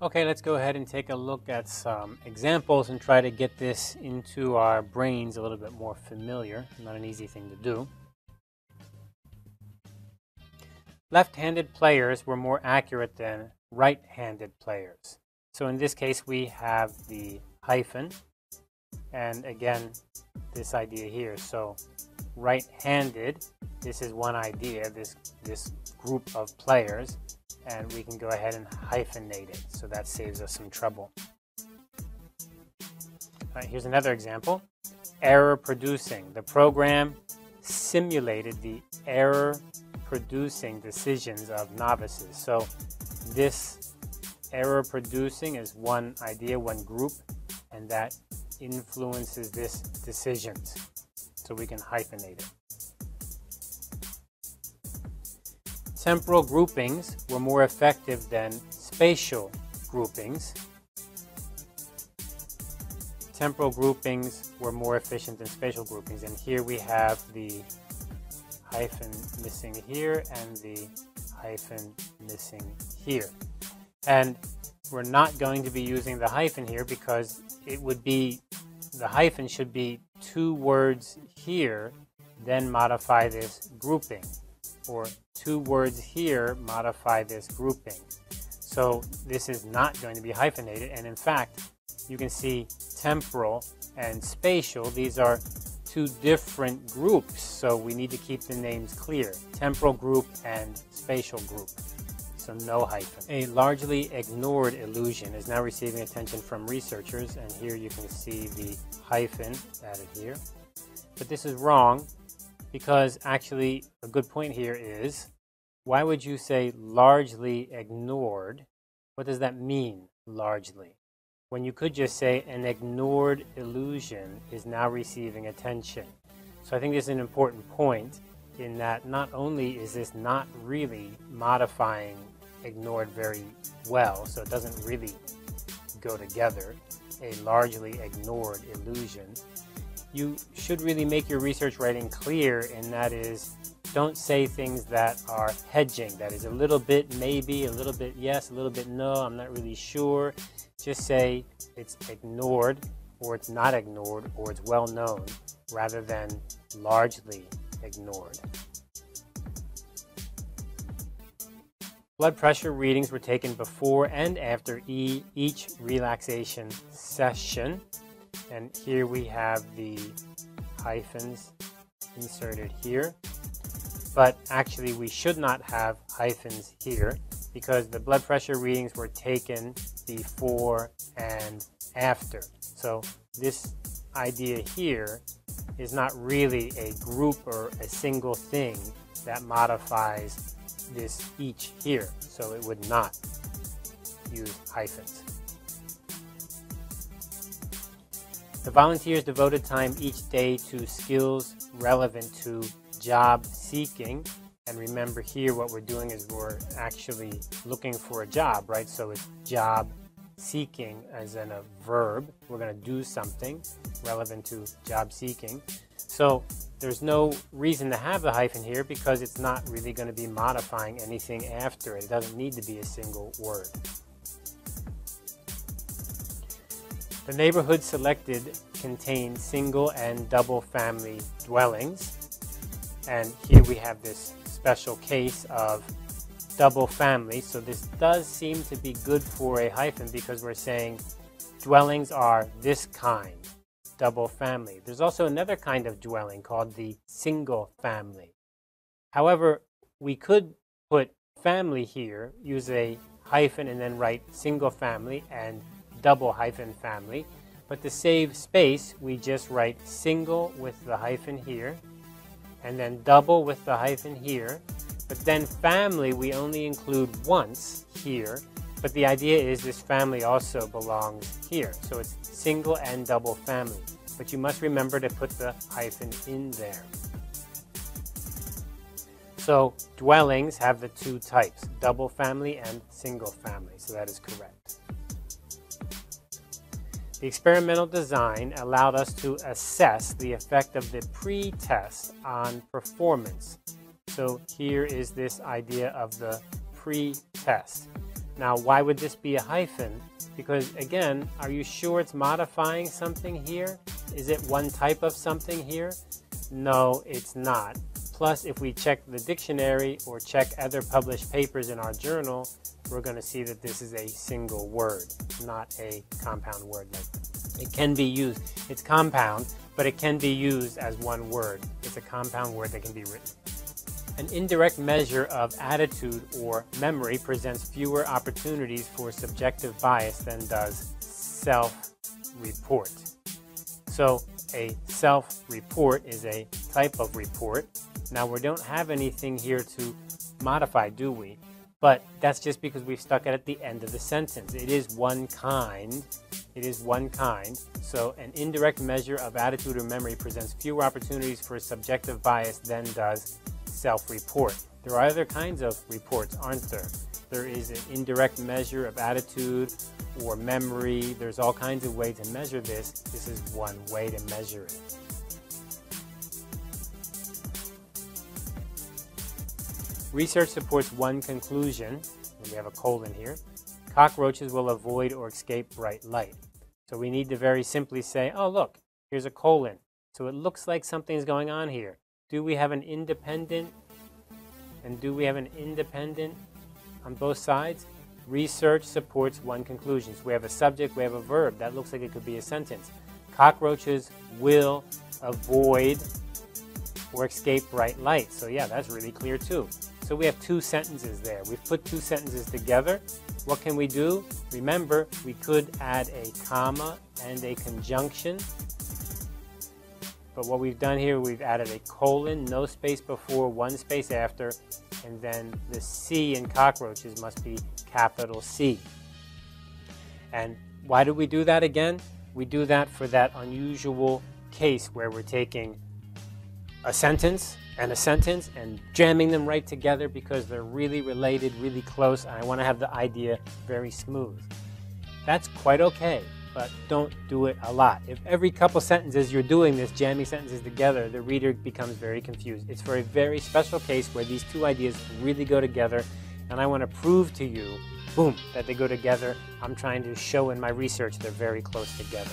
Okay, let's go ahead and take a look at some examples and try to get this into our brains a little bit more familiar. Not an easy thing to do. Left-handed players were more accurate than right-handed players. So in this case, we have the hyphen, and again, this idea here. So right-handed, this is one idea, this, this group of players, and we can go ahead and hyphenate it. So that saves us some trouble. All right, here's another example. Error producing. The program simulated the error producing decisions of novices. So this error producing is one idea, one group, and that influences this decisions. So we can hyphenate it. Temporal groupings were more effective than spatial groupings. Temporal groupings were more efficient than spatial groupings. And here we have the hyphen missing here and the hyphen missing here. And we're not going to be using the hyphen here because it would be, the hyphen should be two words here, then modify this grouping. Or two words here, modify this grouping. So this is not going to be hyphenated. And in fact, you can see temporal and spatial. These are two different groups, so we need to keep the names clear. Temporal group and spatial group. So no hyphen. A largely ignored illusion is now receiving attention from researchers, and here you can see the hyphen added here. But this is wrong because actually a good point here is why would you say largely ignored? What does that mean, largely? when you could just say an ignored illusion is now receiving attention. So I think this is an important point in that not only is this not really modifying ignored very well, so it doesn't really go together, a largely ignored illusion, you should really make your research writing clear, and that is don't say things that are hedging. That is a little bit maybe, a little bit yes, a little bit no, I'm not really sure. Just say it's ignored or it's not ignored or it's well known rather than largely ignored. Blood pressure readings were taken before and after e each relaxation session. And here we have the hyphens inserted here. But actually we should not have hyphens here because the blood pressure readings were taken before and after. So this idea here is not really a group or a single thing that modifies this each here. So it would not use hyphens. The volunteers devoted time each day to skills relevant to job seeking and remember here what we're doing is we're actually looking for a job, right? So it's job seeking as in a verb. We're going to do something relevant to job seeking. So there's no reason to have the hyphen here because it's not really going to be modifying anything after it. It doesn't need to be a single word. The neighborhood selected contains single and double family dwellings. And here we have this special case of double family. So this does seem to be good for a hyphen because we're saying dwellings are this kind, double family. There's also another kind of dwelling called the single family. However, we could put family here, use a hyphen and then write single family and double hyphen family. But to save space, we just write single with the hyphen here and then double with the hyphen here. But then family we only include once here, but the idea is this family also belongs here. So it's single and double family. But you must remember to put the hyphen in there. So dwellings have the two types, double family and single family. So that is correct. The experimental design allowed us to assess the effect of the pre-test on performance. So here is this idea of the pre-test. Now, why would this be a hyphen? Because again, are you sure it's modifying something here? Is it one type of something here? No, it's not. Plus, if we check the dictionary or check other published papers in our journal, we're going to see that this is a single word, not a compound word. It can be used, it's compound, but it can be used as one word. It's a compound word that can be written. An indirect measure of attitude or memory presents fewer opportunities for subjective bias than does self-report. So a self-report is a type of report. Now we don't have anything here to modify, do we? But that's just because we've stuck it at the end of the sentence. It is one kind. It is one kind. So an indirect measure of attitude or memory presents fewer opportunities for subjective bias than does self-report. There are other kinds of reports, aren't there? There is an indirect measure of attitude or memory. There's all kinds of ways to measure this. This is one way to measure it. Research supports one conclusion, we have a colon here. Cockroaches will avoid or escape bright light. So we need to very simply say, oh look, here's a colon. So it looks like something's going on here. Do we have an independent and do we have an independent on both sides? Research supports one conclusion. So we have a subject, we have a verb. That looks like it could be a sentence. Cockroaches will avoid or escape bright light. So yeah, that's really clear too. So we have two sentences there. We've put two sentences together. What can we do? Remember, we could add a comma and a conjunction. But what we've done here, we've added a colon, no space before, one space after, and then the C in cockroaches must be capital C. And why do we do that again? We do that for that unusual case where we're taking a sentence and a sentence and jamming them right together because they're really related, really close, and I want to have the idea very smooth. That's quite okay, but don't do it a lot. If every couple sentences you're doing this, jamming sentences together, the reader becomes very confused. It's for a very special case where these two ideas really go together, and I want to prove to you, boom, that they go together. I'm trying to show in my research they're very close together.